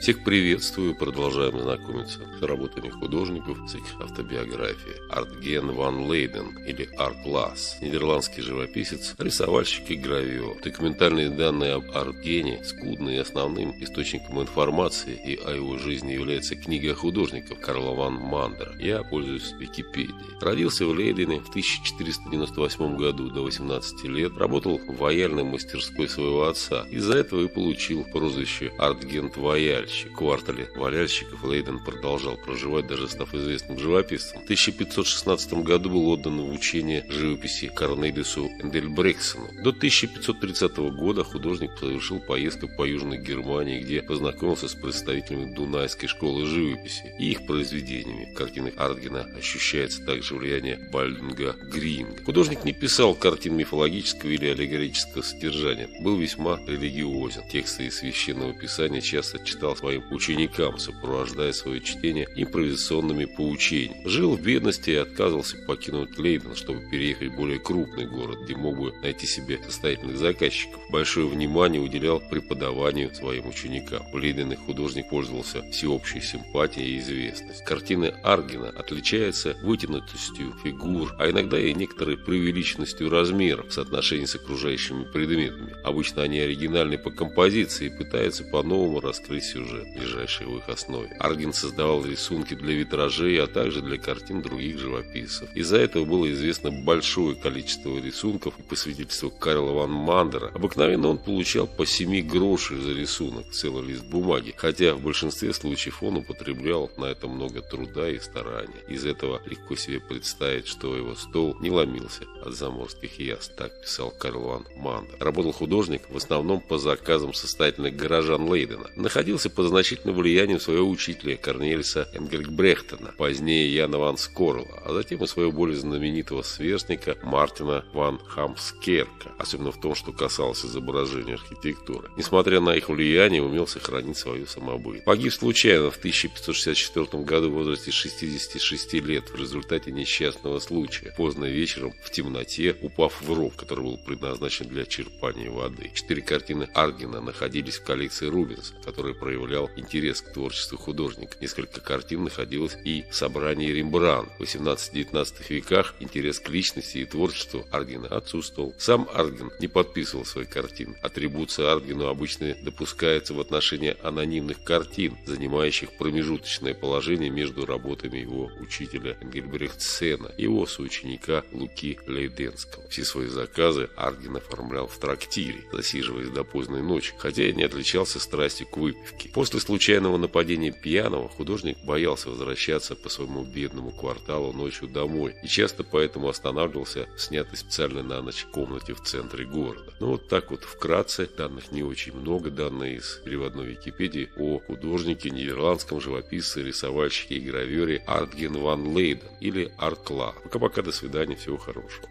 Всех приветствую, продолжаем знакомиться с работами художников, с их автобиографией. Артген ван Лейден или Арт Лас, нидерландский живописец, рисовальщик и гравер. Документальные данные об Артгене скудны и основным источником информации и о его жизни является книга художников Карла ван Мандера. Я пользуюсь Википедией. Родился в Лейдене в 1498 году до 18 лет, работал в вояльной мастерской своего отца. Из-за этого и получил прозвище Артгент Вояль В квартале валяльщиков Лейден продолжал проживать, даже став известным живописцем. В 1516 году был отдан в учение живописи Корнелису Эндельбрексену. До 1530 года художник совершил поездку по Южной Германии, где познакомился с представителями Дунайской школы живописи и их произведениями. В картинах Артгена ощущается также влияние Бальдинга Гринга. Художник не писал картин мифологического или аллегорического содержания, был весьма религиозен. Тексты из священного писания часто читал своим ученикам, сопровождая свое чтение импровизационными поучениями. Жил в бедности и отказывался покинуть Лейден, чтобы переехать в более крупный город, где мог бы найти себе состоятельных заказчиков. Большое внимание уделял преподаванию своим ученикам. В Лейдене художник пользовался всеобщей симпатией и известностью. Картины Аргена отличаются вытянутостью фигур, а иногда и некоторой преувеличенностью размеров в соотношении с окружающими предметами. Обычно они оригинальны по композиции и пытаются по-новому раскрыть сюжет сюжет, лежащий в их основе. Арген создавал рисунки для витражей, а также для картин других живописцев. Из-за этого было известно большое количество рисунков, и по свидетельству Карла ван Мандера, обыкновенно он получал по 7 грошей за рисунок, целый лист бумаги, хотя в большинстве случаев он употреблял на это много труда и старания. Из этого легко себе представить, что его стол не ломился от заморских яс, так писал Карл ван Мандер. Работал художник в основном по заказам состоятельных горожан Лейдена. Находился под значительным влиянием своего учителя Корнелиса Энгельбрехтена, позднее Яна ван Скорла, а затем и своего более знаменитого сверстника Мартина ван Хамскерка, особенно в том, что касалось изображения архитектуры. Несмотря на их влияние, умел сохранить свою самобыт. Погиб случайно в 1564 году в возрасте 66 лет в результате несчастного случая, поздно вечером в темноте, упав в ров, который был предназначен для черпания воды. Четыре картины Аргена находились в коллекции Рубенса, которая проявляла проявлял интерес к творчеству художника. Несколько картин находилось и в собрании Рембрандт. В 18-19 веках интерес к личности и творчеству Аргена отсутствовал. Сам Арген не подписывал свои картины. Атрибуция Аргену обычно допускается в отношении анонимных картин, занимающих промежуточное положение между работами его учителя Энгельбрехтсена и его соученика Луки Лейденского. Все свои заказы Арген оформлял в трактире, засиживаясь до поздней ночи, хотя и не отличался страстью к выпивке. После случайного нападения пьяного художник боялся возвращаться по своему бедному кварталу ночью домой и часто поэтому останавливался в снятой специально на ночь комнате в центре города. Ну вот так вот вкратце, данных не очень много, данные из переводной Википедии о художнике, нидерландском живописце, рисовальщике и гравере Артген ван Лейден или Арт Кла. Пока-пока, до свидания, всего хорошего.